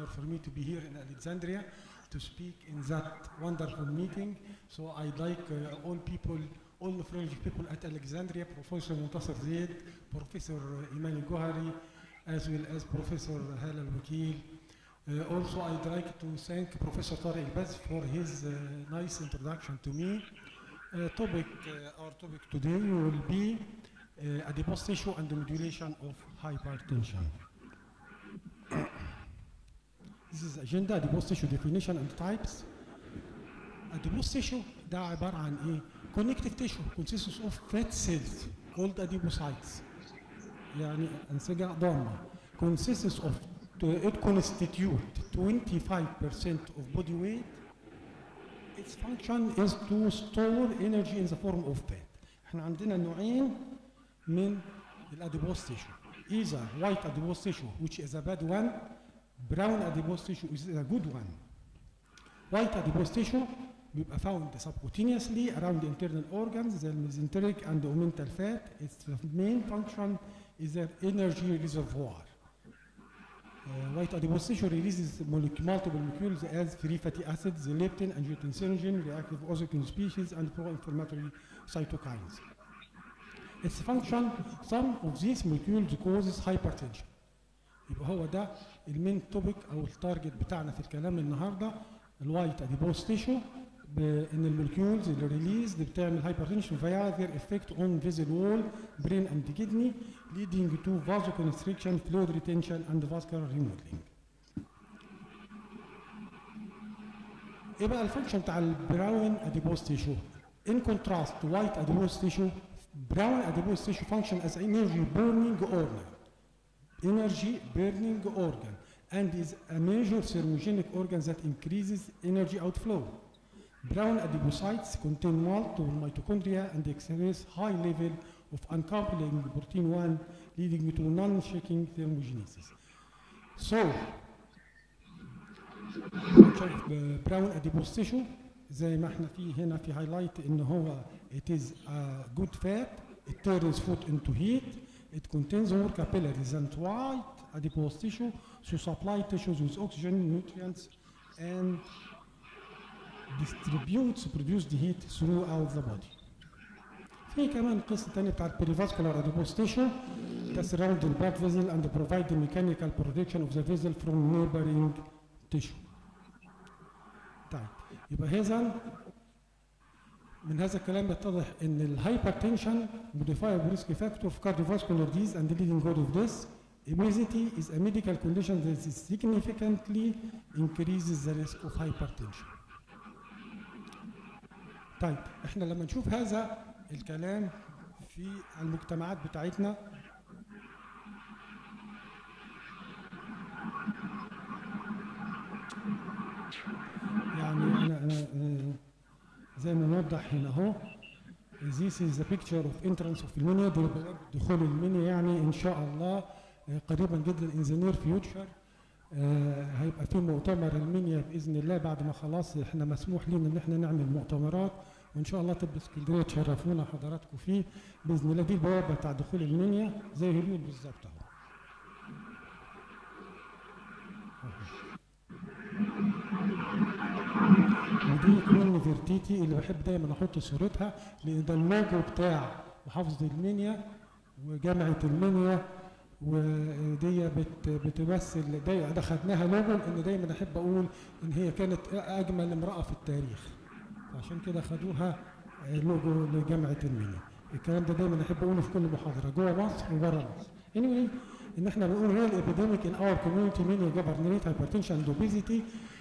honor for me to be here in Alexandria to speak in that wonderful meeting. So I'd like uh, all people, all the French people at Alexandria, Professor Muntasser Zaid, Professor Iman Gohari, as well as Professor Hala Al-Wakil. Uh, also, I'd like to thank Professor Tariq Baz for his uh, nice introduction to me. Uh, topic, uh, our topic today will be uh, adipose tissue and the modulation of hypertension. This is agenda adipose tissue definition and types. Adipose tissue ده عبارة عن ايه؟ connective tissue consists of fat cells called adipocytes. يعني أنسجة ضامة. consists of it constitute 25% of body weight. Its function is to store energy in the form of fat. احنا عندنا نوعين من الاديبوس تيشو. Either white adipose tissue which is a bad one, brown adipose tissue is a good one. White adipose tissue بيبقى found subcutaneously around the internal organs, the mesenteric and the omental fat. Its main function is an energy reservoir. Uh, white adipose tissue releases molecule, multiple molecules as free fatty acids, leptin, angiotensinogen, reactive oxygen species, and pro-inflammatory cytokines. Its function, some of these molecules causes hypertension. يبقى هو ده ال main topic أو ال target بتاعنا في الكلام النهارده ال white adipose tissue ان ال molecules اللي released دي بتعمل hypertension via their effect on vessel wall brain and kidney leading to vasoconstriction fluid retention and vascular remodeling إيه بقى الفانكشن بتاع البراون اديبوس تيشو ان كونتراست وايت اديبوس تيشو براون اديبوس تيشو فانكشن از انرجي بورنينج اورنر Energy burning organ and is a major thermogenic organ that increases energy outflow. Brown adipocytes contain multiple mitochondria and express high level of uncoupling protein 1 leading to non-shaking thermogenesis. So, براون adipose tissue زي ما احنا في هنا في highlight ان هو it is a good fat it turns food into heat it contains more capillaries than white adipose tissue to supply tissues with oxygen nutrients and distributes produce the heat throughout the body في كمان قصة تانية بتاعت perivascular adipose tissue that surround the blood vessel and provide the mechanical protection of the vessel from neighboring tissue. طيب يبقى هذا من هذا الكلام يتضح ان الهايبرتنشن modifiable risk factor of cardiovascular disease and the leading cause of this obesity is a medical condition that significantly increases the risk of hypertension. طيب إحنا لما نشوف هذا الكلام في المجتمعات بتاعتنا يعني أنا أنا آه، زي ما نوضح هنا اهو This is the picture of entrance of المنيا. دخول المنيا يعني إن شاء الله آه، قريبا جدا in the near future. آه، هيبقى في مؤتمر المنيا بإذن الله بعد ما خلاص إحنا مسموح لنا إن إحنا نعمل مؤتمرات. وإن شاء الله طب اسكندرية تشرفونا حضراتكم فيه بإذن الله. دي البوابة بتاع دخول المنيا زي هليول بالظبط أهو. ودي كمان نفرتيتي اللي بحب دايما أحط صورتها لأن ده اللوجو بتاع محافظة المنيا وجامعة المنيا ودي بت بتمثل دايما ده خدناها لوجو لأن دايما أحب أقول إن هي كانت أجمل امرأة في التاريخ. عشان كده خدوها لوجو لجامعة المنيا. الكلام ده دايما أحب أقوله في كل محاضرة جوه مصر وبره مصر. Anyway إن إحنا بنقول epidemic in our community Minia governorate hypertension and obesity.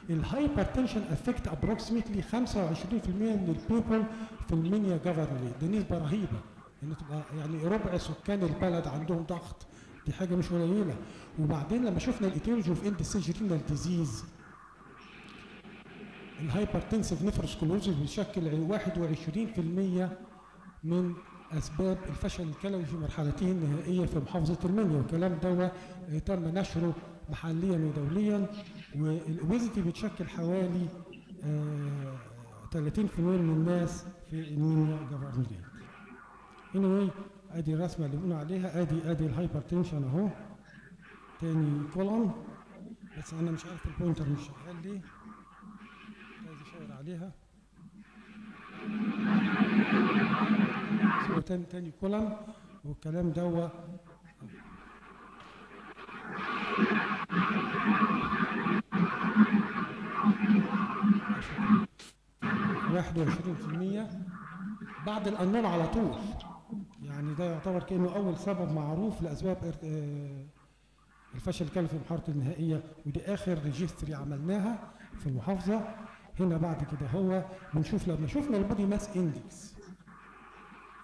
ال hypertension affect approximately 25% من ال people في المنيا governorate دي نسبة رهيبة. ان تبقى يعني ربع سكان البلد عندهم ضغط. دي حاجة مش قليلة. وبعدين لما شفنا ال etiology of end stage renal disease ال hypertensive nephrosclerosis بيشكل 21% من أسباب الفشل الكلوي في مرحلته النهائيه في محافظة المنيا. والكلام ده تم نشره محليا ودوليا وال obesity بتشكل حوالي آه 30% من الناس في المنيا governorate. anyway أدي الرسمة اللي بنقول عليها أدي أدي ال hypertension أهو. تاني column بس أنا مش عارف ال pointer مش شغال ليه. عايز اشاور عليها. تاني تاني column والكلام دوا واحد وعشرين في المية. بعد القانون على طول. يعني ده يعتبر كأنه أول سبب معروف لأسباب آه، الفشل الكلوي في المرحلة النهائية ودي آخر registry عملناها في المحافظة. هنا بعد كده هو بنشوف لما شفنا ال body mass index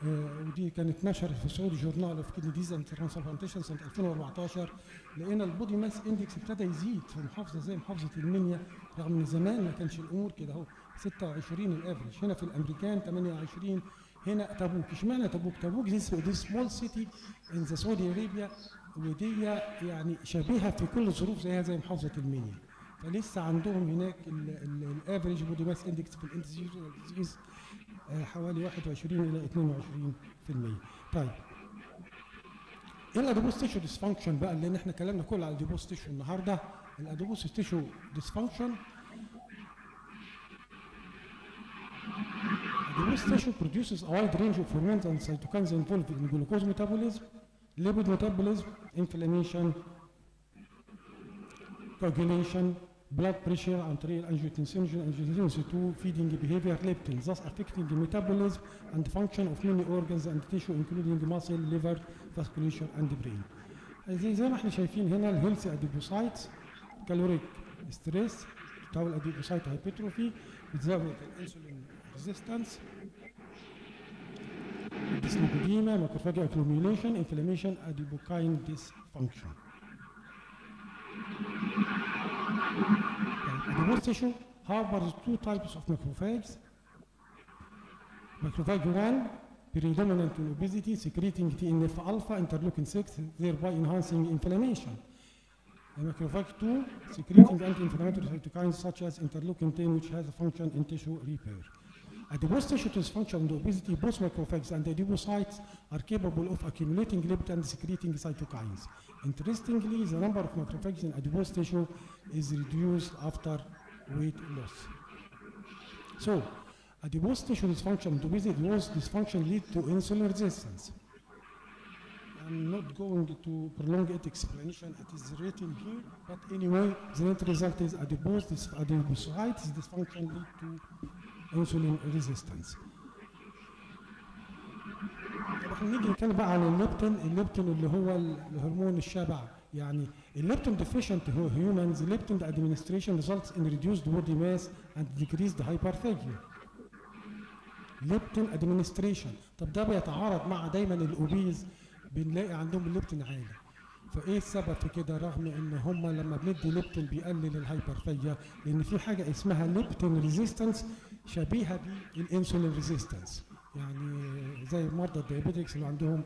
ودي كانت نشرت في Saudi Journal of Kidney Disease and سنة 2014 لقينا ال body mass index ابتدى يزيد في محافظة زي محافظة المنيا رغم إن زمان ما كانش الأمور كده أهو 26 ال average. هنا في الأمريكان 28 هنا تبوك اشمعنى تبوك تبوك دي small city in the Saudi Arabia ودي يعني شبيهة في كل الظروف زيها زي محافظة المنيا. فلسه عندهم هناك ال average body mass index في الانتيزيز حوالي 21 إلى 22% طيب إيه ال adipose tissue dysfunction بقى لأن إحنا كلامنا كله على ال adipose tissue النهارده الادوبوس تيشو ديسفانكشن Adipose tissue produces a wide range of hormones and cytokines involved in glucose metabolism, lipid metabolism, inflammation, coagulation, blood pressure طريق الانجيوتنسينوجين angiotensin 2 feeding behavior leptin thus affecting the metabolism and function of many organs and tissue including muscle, liver, vasculature and brain. زي ما إحنا شايفين هنا ال healthy adipocytes caloric stress بتاع ال adipocyte hypertrophy بتزود ال insulin resistance dyslipidemia, macrophage accumulation, inflammation, adipokine dysfunction. Adipose tissue harbors two types of macrophages. Macrophage 1, predominant in obesity, secreting TNF alpha, interleukin 6, thereby enhancing inflammation. And macrophage 2, secreting anti-inflammatory cytokines such as interleukin 10, which has a function in tissue repair. Adipose tissue dysfunction and obesity, both macrophages and adipocytes are capable of accumulating lipid and secreting cytokines. Interestingly, the number of macrophages in adipose tissue is reduced after weight loss. So, adipose tissue dysfunction and obesity, those dysfunction lead to insulin resistance. I'm not going to prolong it explanation, it is written here, but anyway, the net result is adipose, adipocytes dysfunction lead to insulin resistance. طب نيجي نتكلم بقى عن الليبتين، الليبتين اللي هو ال- الهرمون الشبع، يعني الليبتين هو humans, leptin administration results in reduced body mass and decreased hyperphagia. leptin administration طب ده بيتعارض مع دايما ال obese بنلاقي عندهم الليبتين عالي فإيه السبب في كده رغم إن هم لما بندي ليبتين بيقلل ال hyperphagia لأن في حاجة اسمها leptin resistance شبيهة بال insulin resistance يعني زي مرضى ال diabetics اللي عندهم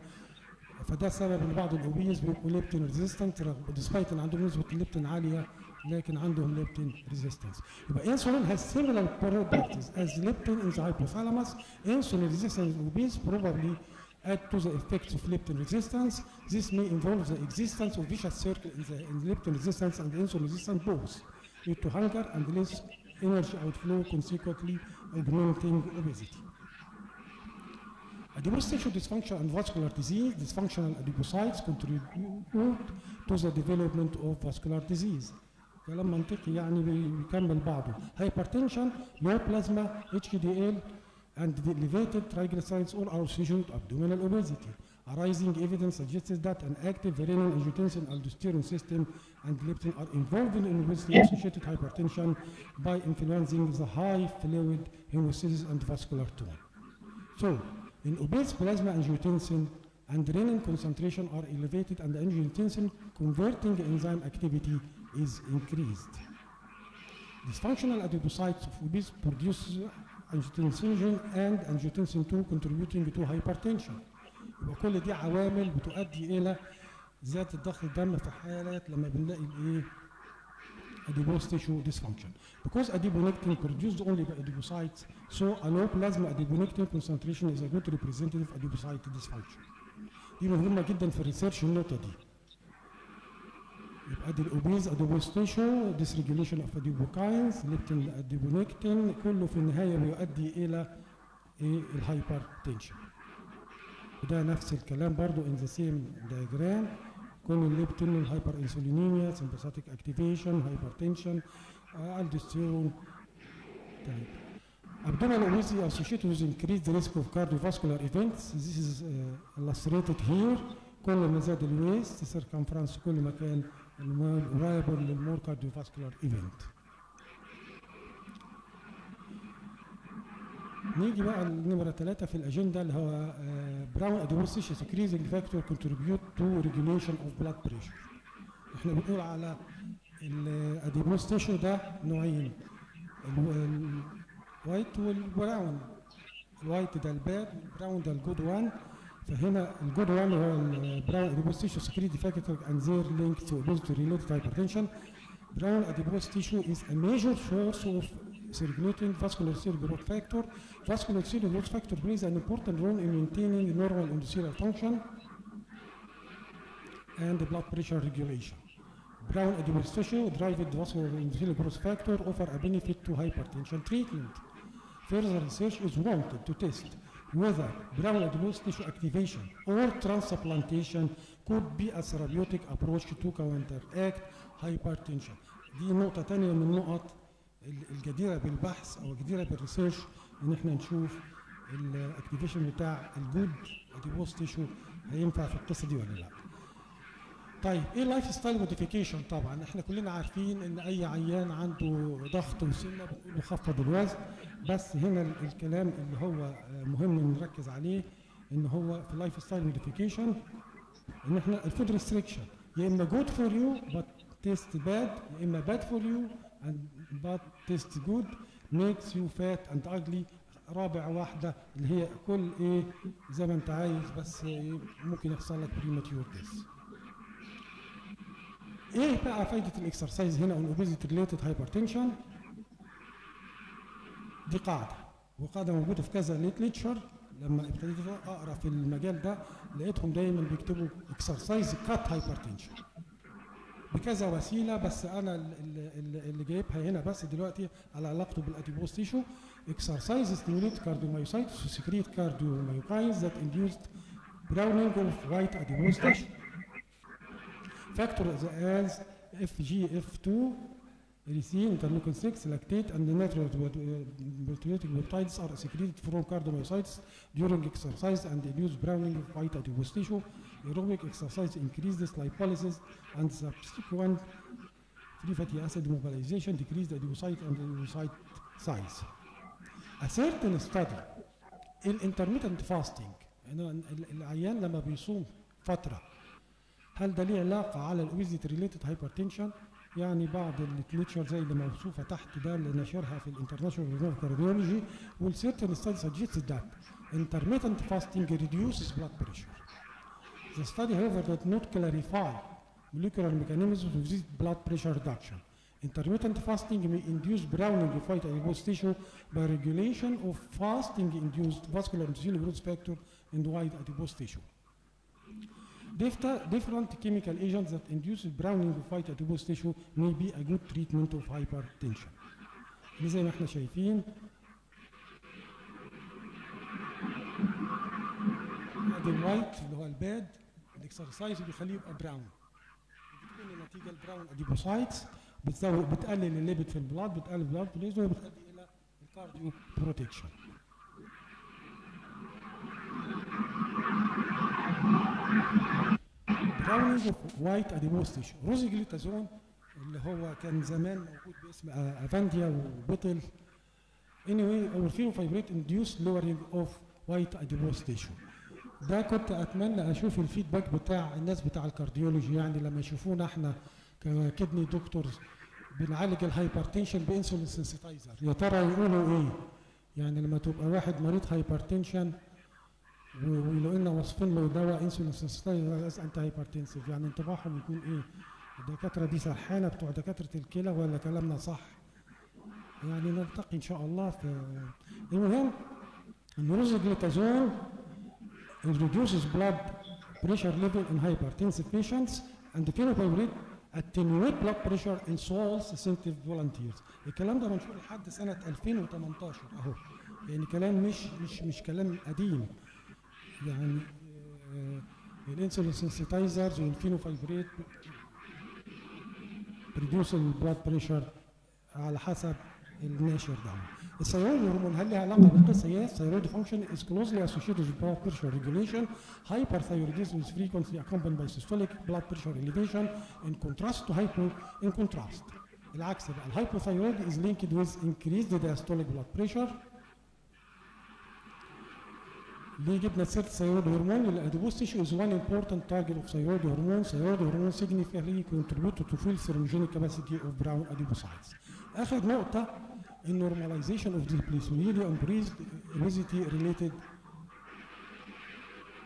فده سبب إن بعض ال obese بيبقوا leptin resistant رغم despite إن عندهم نسبة ليبتين عالية لكن عندهم leptin resistance يبقى insulin has similar properties as leptin in hypothalamus insulin resistance obese probably add to the effects of leptin resistance. This may involve the existence of vicious circle in the in leptin resistance and insulin resistance both due to hunger energy outflow consequently augmenting obesity Adipose tissue dysfunction and vascular disease, dysfunctional adipocytes contribute to the development of vascular disease. كلام منطقي يعني بي- بيكمل بعضه. Hypertension, low plasma, HDL, and the elevated triglycerides all are associated with abdominal obesity. Arising evidence suggests that an active renin, angiotensin, aldosterone system and leptin are involved in obesity-associated hypertension by influencing the high fluid hemostasis and vascular tone. So, in obese plasma angiotensin and renin concentration are elevated and the angiotensin converting enzyme activity is increased. Dysfunctional adipocytes of obese produce angiotensin and angiotensin 2 contributing to hypertension. يبقى كل دي عوامل بتؤدي إلى زيادة ضغط الدم في حالات لما بنلاقي الإيه adipose tissue dysfunction. Because adiponectin produced only by adipocytes, so a low plasma adiponectin concentration is a good representative adipocyte dysfunction. دي مهمة جدا في ال research النقطة دي. يبقى دي ال obese adipose tissue dysregulation of adipokines leptin adiponectin كله في النهاية بيؤدي إلى إيه ال hypertension وده نفس الكلام برضو in the same diagram كل ال leptin ال hyperinsulinemia sympathetic activation hypertension uh, aldosterone طيب abdominal obesity associated with increased risk of cardiovascular events this is uh, illustrated here كل ما زاد ال waist circumference كل ما كان liable لل more cardiovascular event نيجي بقى لنمرة ثلاثة في الأجندة اللي هو brown adipose tissue سكريزنج factor contribute to regulation of blood pressure. إحنا بنقول على الأدوبوستيشن ده نوعين الوايت والبراون. الوايت ده الباد والبراون ده الجود وان فهنا الجود وان هو البراون أدوبوستيشن سكريزنج فاكتور their link to obesity related hypertension. Brown adipose tissue is a major source of circulating vascular cell growth factor. Vascular cell growth factor plays an important role in maintaining normal endothelial function and blood pressure regulation. Brown adipose tissue derived vascular endothelial growth factor offer a benefit to hypertension treatment. Further research is wanted to test whether brown adipose tissue activation or transplantation could be a therapeutic approach to counteract hypertension. دي نقطة تانية من النقط الجديرة بالبحث أو الجديرة بالريسيرش إن إحنا نشوف الاكتيفيشن بتاع الجود adipose tissue هينفع في القصة دي ولا لا. طيب إيه ال life style modification طبعا إحنا كلنا عارفين إن أي عيان عنده ضغط وسمنه بنقول له خفض الوزن بس هنا الكلام اللي هو مهم نركز عليه إن هو في ال life style modification إن إحنا ال food restriction يا إما good for you بس taste bad يا إما bad for you and but tastes good makes you fat and ugly. رابع واحدة اللي هي كل إيه زي ما أنت عايز بس إيه ممكن يحصل لك premature death إيه بقى فايدة ال exercise هنا وال obesity related hypertension دي قاعدة. وقاعدة موجودة في كذا literature لما ابتديت أقرأ في المجال ده لقيتهم دايما بيكتبوا exercise cut hypertension بكذا وسيله بس أنا اللي, اللي جايبها هنا بس دلوقتي على علاقته بالاديبوز تيشو exercise stimulate cardiomyocytes to secrete cardiomyocytes that induced browning of white adipose tissue. Factors as FGF2, leucine, interleukin 6, lactate, and natriuretic peptides are secreted from cardiomyocytes during exercise and induce browning of white adipose tissue. aerobic exercise increases lipolysis and subsequent free fatty acid mobilization decreases the adipocyte and adipocyte size. A certain study, intermittent fasting, يعني العيان لما بيصوم فترة هل ده ليه علاقة على ال obesity related hypertension؟ يعني بعض ال literature زي اللي موصوفة تحت ده اللي نشرها في ال International Journal Cardiology وال certain study suggested that intermittent fasting reduces blood pressure. The study, however, did not clarify molecular mechanisms of this blood pressure reduction. Intermittent fasting may induce browning of white adipose tissue by regulation of fasting-induced vascular endothelial growth factor in white adipose tissue. Different chemical agents that induce browning of white adipose tissue may be a good treatment of hypertension. زي ما احنا شايفين ادي الوايت اللي هو الباد ال exercise بيخليه يبقى brown بتكون النتيجة ال brown adipocytes بتزود بتقلل ال lipid في ال blood بتقلل ال blood pressure وبتؤدي إلى ال cardioprotection browning of white adipose tissue rosiglitazone اللي هو كان زمان موجود باسم Avandia وبطل anyway or fibrate induced lowering of white adipose tissue. ده كنت أتمنى أشوف ال feedback بتاع الناس بتاع ال cardiology يعني لما يشوفونا إحنا ك kidney doctors بنعالج ال hypertension ب insulin sensitizer يا ترى يقولوا إيه؟ يعني لما تبقى واحد مريض hypertension ولو إن واصفين له دواء insulin sensitizer انت hypertensive يعني انطباعهم يكون إيه؟ الدكاترة دي سرحانة بتوع دكاترة الكلى ولا كلامنا صح؟ يعني نلتقي إن شاء الله في المهم ال rosiglitazone reduces blood pressure level in hypertensive patients and fenofibrate attenuate blood pressure in salt sensitive volunteers. الكلام ده منشور لحد سنة 2018 أهو. يعني كلام مش مش مش كلام قديم. يعني ال insulin sensitizers وال fenofibrate بريديوس البلاد بريشر على حسب الناشر ده الثيرويد هرمون هل لها علاقه بالقصة؟ يس ثيرويد فانكشن is closely associated with blood pressure regulation. Hyperthyroidism is frequently accompanied by systolic blood pressure elevation in contrast to hypo in contrast. العكس بقى الهايبوثايرويد is linked with increased diastolic blood pressure. ليه جبنا سيره الثيرويد هرمون؟ الاديبوز tissue is one important target of thyroid hormone. Thyroid hormone significantly contribute to full serogenic capacity of brown adipocytes. اخر نقطه النورماليزيشن اوف dyslipidemia increased obesity related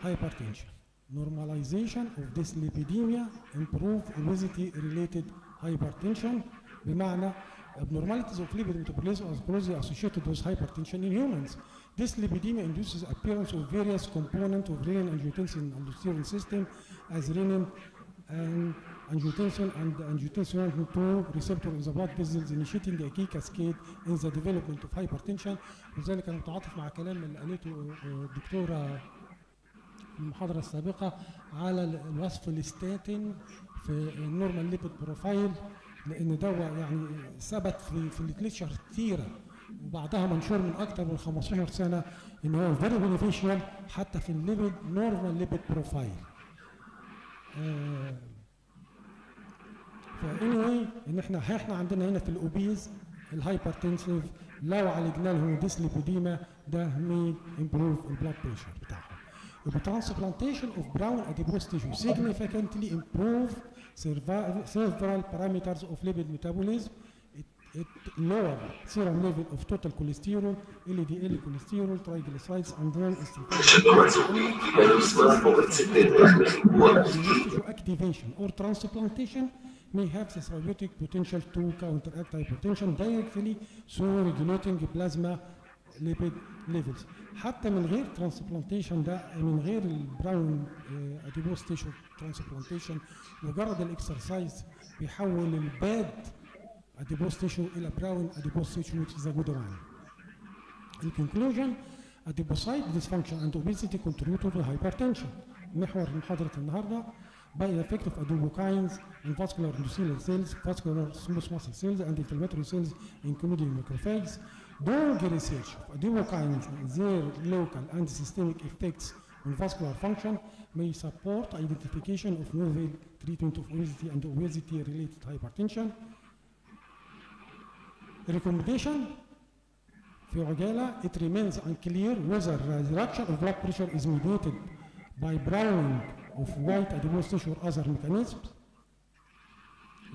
hypertension. Normalization of dyslipidemia improve obesity related hypertension بمعنى abnormalities of lipid metabolism are closely associated with hypertension in humans. Dyslipidemia induces appearance of various components of renin angiotensin aldosterone system as renin and angiotensin and angiotensin 2 receptor in the blood vessels initiating a key cascade in the development of hypertension ولذلك أنا متعاطف مع كلام اللي قالته الدكتوره في المحاضرة السابقة على الوصف الستاتين في ال normal lipid profile لأن ده يعني ثبت في في ال literature كتيره وبعدها منشور من أكثر من 15 سنة إن هو very beneficial حتى في ال lipid normal lipid profile. فاني إن إحنا إحنا عندنا هنا في ال obese ال hypertensive لو عالجنا لهم dyslipidemia ده may improve ال blood pressure بتاعهم. transplantation of brown adipose tissue significantly improve several parameters of lipid metabolism. Lower serum level of total cholesterol, LDL cholesterol, triglycerides, and then tissue activation or transplantation may have the therapeutic potential to counteract hypertension directly through regulating plasma lipid levels. حتى من غير ترانسبلانتيشن ده من غير البراون اديبوس تيشو ترانسبلانتيشن مجرد الاكسرسايز بيحول الباد اديبوس تيشو الى براون اديبوس تيشو which is a good one. In conclusion, adipocyte dysfunction and obesity contribute to hypertension. محور محاضرة النهارده by the effect of adipokines in vascular endothelial cells, vascular smooth muscle cells, and inflammatory cells, including macrophages. Doing research of adipokines and their local and systemic effects on vascular function may support identification of novel treatment of obesity and obesity-related hypertension. Recommendation في عجالة it remains unclear whether reduction of blood pressure is mediated by browning of white adipose tissue or other mechanisms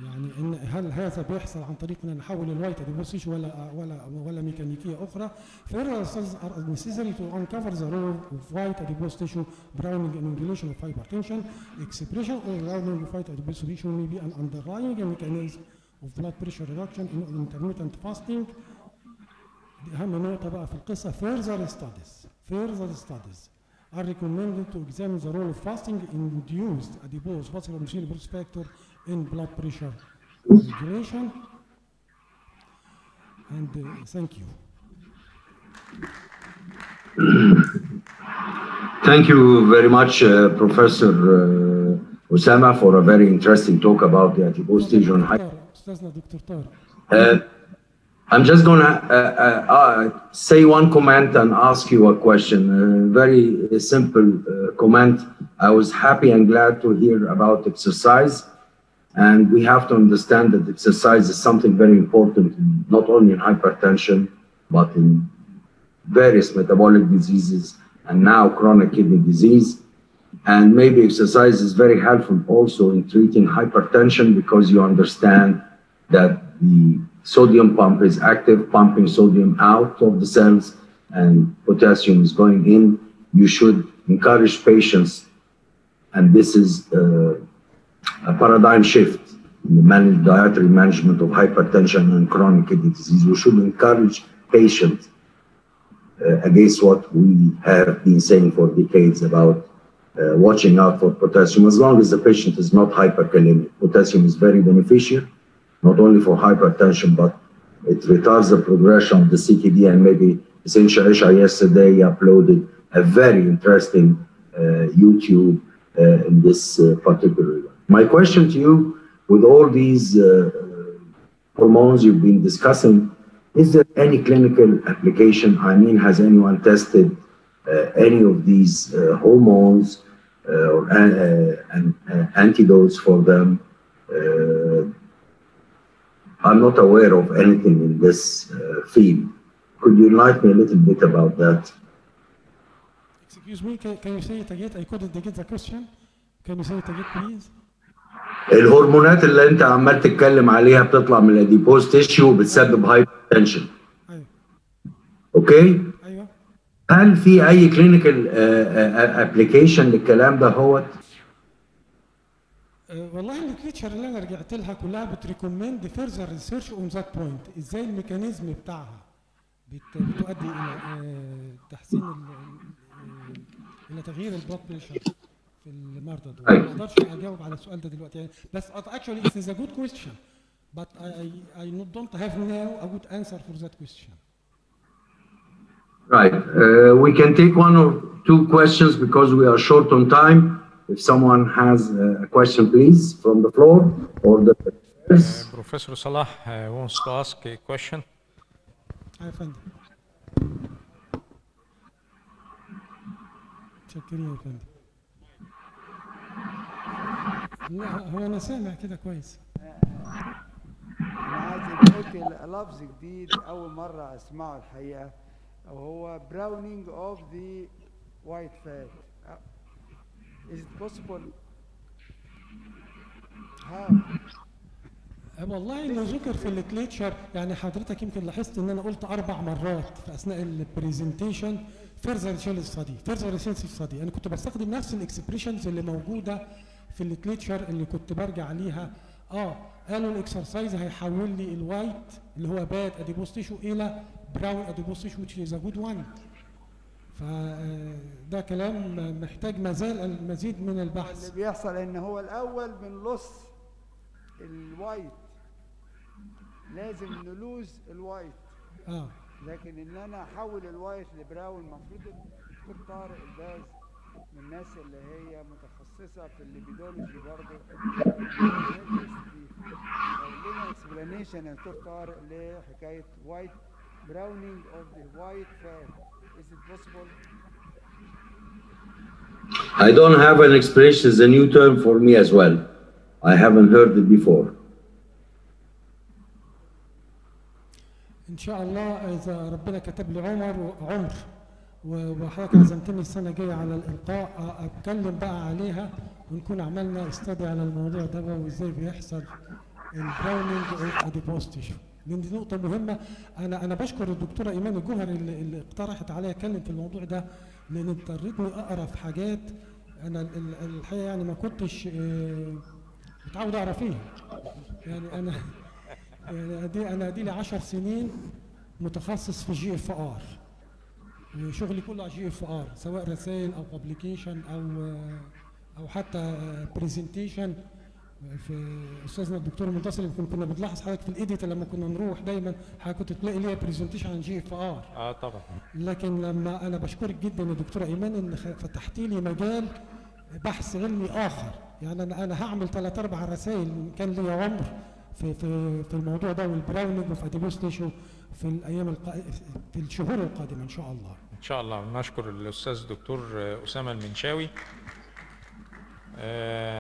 يعني ان هل هذا بيحصل عن طريق ان نحول الوايت اديبوس تيشو ولا ولا ولا ميكانيكيه أخرى studies are necessary to uncover the role of white adipose tissue browning and regulation of hypertension expression or browning of white adipose tissue may be an underlying mechanism of blood pressure reduction in intermittent fasting دي اهم نقطه بقى في القصه further studies further studies are recommended to examine the role of fasting induced adipose vascular endothelial growth factor in blood pressure regulation. And uh, thank you. Thank you very much, uh, Professor uh, Osama, for a very interesting talk about the adipose tissue and hy- أستاذنا دكتور طارق. Uh, I'm just going to uh, uh, uh, say one comment and ask you a question. A very uh, simple uh, comment. I was happy and glad to hear about exercise. And we have to understand that exercise is something very important, not only in hypertension, but in various metabolic diseases and now chronic kidney disease. And maybe exercise is very helpful also in treating hypertension because you understand that the sodium pump is active, pumping sodium out of the cells, and potassium is going in. You should encourage patients, and this is uh, a paradigm shift in the man- dietary management of hypertension and chronic kidney disease. We should encourage patients uh, against what we have been saying for decades about uh, watching out for potassium as long as the patient is not hyperkalemic. Potassium is very beneficial, not only for hypertension, but it retards the progression of the CKD. And maybe Essential Isha yesterday uploaded a very interesting uh, YouTube uh, in this uh, particular one. My question to you, with all these uh, hormones you've been discussing, is there any clinical application? I mean, has anyone tested uh, any of these uh, hormones or antidotes for them? Uh, I'm not aware of anything in this uh, field. Could you enlighten me a little bit about that? Excuse me, can, can you say it again? I couldn't get the question. Can you say it again, please? الهرمونات اللي انت عمال تتكلم عليها بتطلع من ال adipose tissue وبتسبب hypertension أيوه okay أيوه هل في اي clinical application للكلام ده هو أه، والله ال literature اللي أنا رجعت لها كلها بت recommend further research on that point إزاي ال mechanism بتاعها بت- بتؤدي إلى أه، تحسين ال- ال- إلى تغيير البلاد بريشر في المرضى دول. ما أقدرش أجاوب على السؤال ده دلوقتي يعني بس it is a good question but I, I, I don't have now a good answer for that question Right. Uh, we can take one or two questions because we are short on time. If someone has uh, a question, please, from the floor or the. Professor Salah uh, wants to ask a question. يا فندم متشكرين يا فندم لا هو أنا سامع كده كويس أنا عايز قلت لفظ جديد اول مره اسمعه الحقيقة وهو browning of the white fat is it possible? how والله انه ذكر في ال literature يعني حضرتك يمكن لاحظت إن أنا قلت أربع مرات في أثناء ال presentation further research study further research study أنا كنت بستخدم نفس ال expressions اللي موجودة في ال literature اللي كنت برجع ليها. آه قالوا ال exercise هيحول لي ال white اللي هو bad adipose tissue إلى brown adipose tissue which is a good one. فده كلام محتاج مازال المزيد من اللي البحث بيحصل إن هو الأول بن loss ال white. لازم ن lose ال white. آه. لكن إن أنا أحول ال white ل brown المفروض الدكتور طارق الباز من الناس اللي هي متخصصة في ال lipidology برضه. لنا explanation يا دكتور طارق لحكاية white. browning of the white fat I don't have an explanation. It's a new term for me as well. I haven't heard it before. ان شاء الله إذا ربنا كتب لي عمر عمر وحضرتك عزمتني السنة الجاية على الإلقاء أتكلم بقى عليها ونكون عملنا study على الموضوع ده وإزاي بيحصل ال browning of adipose tissue لأن دي نقطة مهمة. أنا أنا بشكر الدكتورة إيمان الجوهري اللي, اللي اقترحت عليا أتكلم في الموضوع ده لأن اضطرتني أقرأ في حاجات أنا ال- ال- الحقيقة يعني ما كنتش آه، متعود أقرأ فيها. يعني أنا يعني دي أنا دي لي 10 سنين متخصص في GFR شغلي كله على GFR سواء رسائل أو publication أو أو حتى presentation في أستاذنا الدكتور منتصر يمكن كنا بنلاحظ حضرتك في الإيديت لما كنا نروح دايما حضرتك كنت تلاقي ليا presentation عن GFR آه طبعا. لكن لما أنا بشكرك جدا يا دكتوره إيمان إن فتحتي لي مجال بحث علمي آخر. يعني أنا أنا هعمل ثلاث أربع رسائل كان لي عمر في في في الموضوع ده وال browning وفي adipose tissue في الأيام الق... في الشهور القادمة إن شاء الله. إن شاء الله. نشكر الأستاذ الدكتور أسامة المنشاوي. آه،